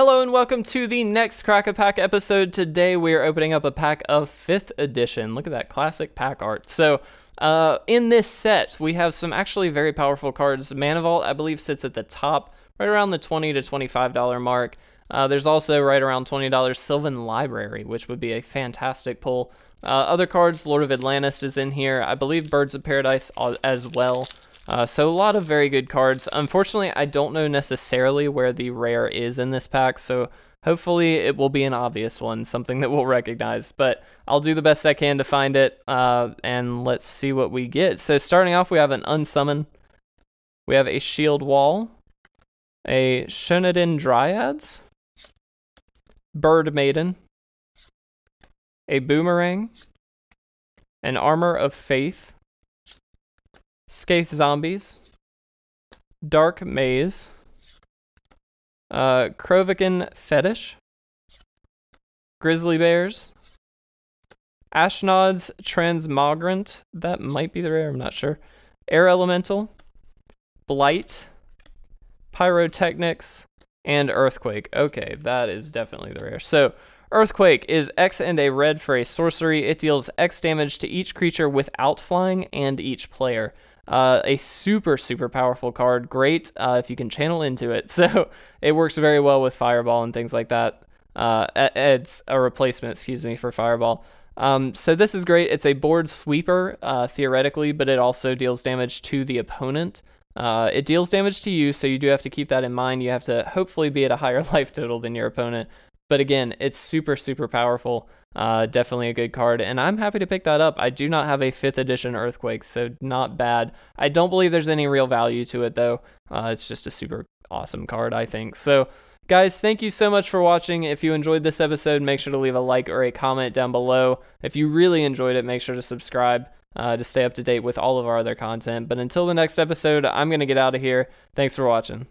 Hello and welcome to the next Crack a Pack episode. Today we are opening up a pack of 5th edition. Look at that classic pack art. So, uh, in this set, we have some actually very powerful cards. Mana Vault, I believe, sits at the top, right around the 20 to $25 mark. Uh, there's also right around $20 Sylvan Library, which would be a fantastic pull. Uh, other cards, Lord of Atlantis is in here. I believe Birds of Paradise as well. Uh, so a lot of very good cards. Unfortunately, I don't know necessarily where the rare is in this pack, so hopefully it will be an obvious one, something that we'll recognize. But I'll do the best I can to find it, uh, and let's see what we get. So starting off, we have an Unsummon. We have a Shield Wall, a Shanodin Dryads, Bird Maiden, a Boomerang, an Armor of Faith, Scathe Zombies, Dark Maze, uh, Krovikan Fetish, Grizzly Bears, Ashnod's Transmogrant, that might be the rare, I'm not sure, Air Elemental, Blight, Pyrotechnics, and Earthquake. Okay, that is definitely the rare. So, Earthquake is X and a red for a sorcery. It deals X damage to each creature without flying and each player. Uh, a super, super powerful card. Great uh, if you can channel into it. So it works very well with Fireball and things like that. Uh, it's a replacement, excuse me, for Fireball. Um, so this is great. It's a board sweeper, uh, theoretically, but it also deals damage to the opponent. Uh, it deals damage to you, so you do have to keep that in mind. You have to hopefully be at a higher life total than your opponent. But again, it's super, super powerful. Uh, definitely a good card, and I'm happy to pick that up. I do not have a 5th edition Earthquake, so not bad. I don't believe there's any real value to it, though. Uh, it's just a super awesome card, I think. So, guys, thank you so much for watching. If you enjoyed this episode, make sure to leave a like or a comment down below. If you really enjoyed it, make sure to subscribe uh, to stay up to date with all of our other content. But until the next episode, I'm going to get out of here. Thanks for watching.